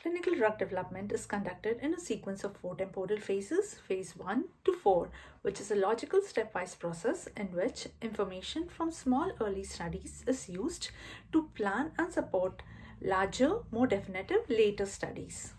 clinical drug development is conducted in a sequence of four temporal phases, phase 1 to 4, which is a logical stepwise process in which information from small early studies is used to plan and support larger, more definitive later studies.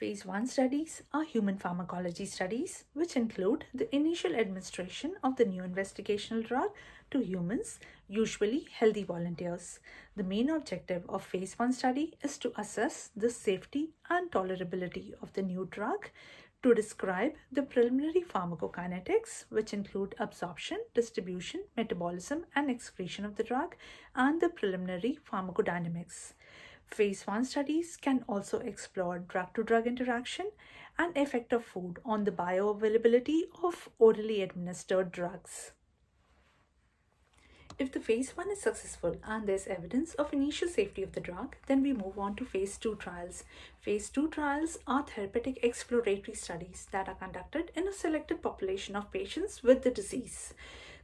Phase 1 studies are human pharmacology studies, which include the initial administration of the new investigational drug to humans, usually healthy volunteers. The main objective of Phase 1 study is to assess the safety and tolerability of the new drug, to describe the preliminary pharmacokinetics, which include absorption, distribution, metabolism, and excretion of the drug, and the preliminary pharmacodynamics. Phase 1 studies can also explore drug-to-drug interaction and effect of food on the bioavailability of orally administered drugs. If the phase 1 is successful and there's evidence of initial safety of the drug, then we move on to phase 2 trials. Phase 2 trials are therapeutic exploratory studies that are conducted in a selected population of patients with the disease.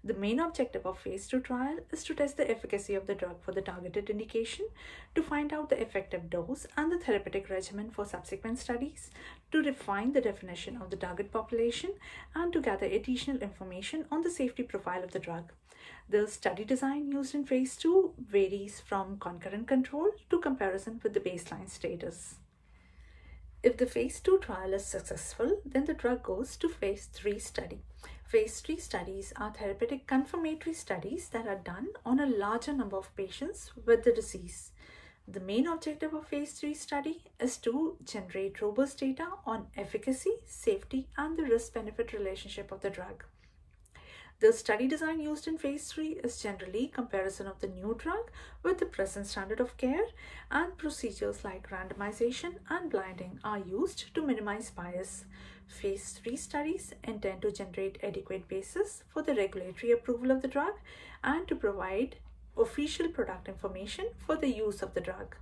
The main objective of phase 2 trial is to test the efficacy of the drug for the targeted indication, to find out the effective dose and the therapeutic regimen for subsequent studies, to refine the definition of the target population, and to gather additional information on the safety profile of the drug. The study design used in phase 2 varies from concurrent control to comparison with the baseline status. If the phase 2 trial is successful, then the drug goes to phase 3 study. Phase 3 studies are therapeutic confirmatory studies that are done on a larger number of patients with the disease. The main objective of phase 3 study is to generate robust data on efficacy, safety, and the risk-benefit relationship of the drug. The study design used in phase 3 is generally comparison of the new drug with the present standard of care and procedures like randomization and blinding are used to minimize bias. Phase 3 studies intend to generate adequate basis for the regulatory approval of the drug and to provide official product information for the use of the drug.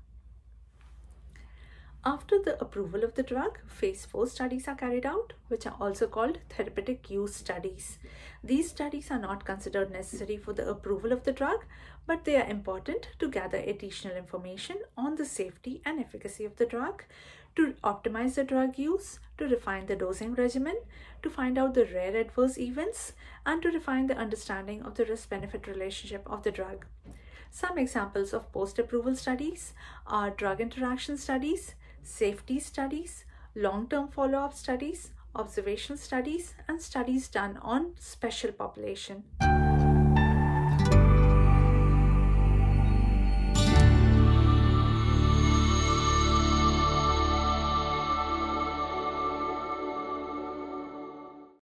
After the approval of the drug, phase 4 studies are carried out, which are also called therapeutic use studies. These studies are not considered necessary for the approval of the drug, but they are important to gather additional information on the safety and efficacy of the drug, to optimize the drug use, to refine the dosing regimen, to find out the rare adverse events, and to refine the understanding of the risk-benefit relationship of the drug. Some examples of post-approval studies are drug interaction studies, safety studies, long-term follow-up studies, observational studies, and studies done on special population.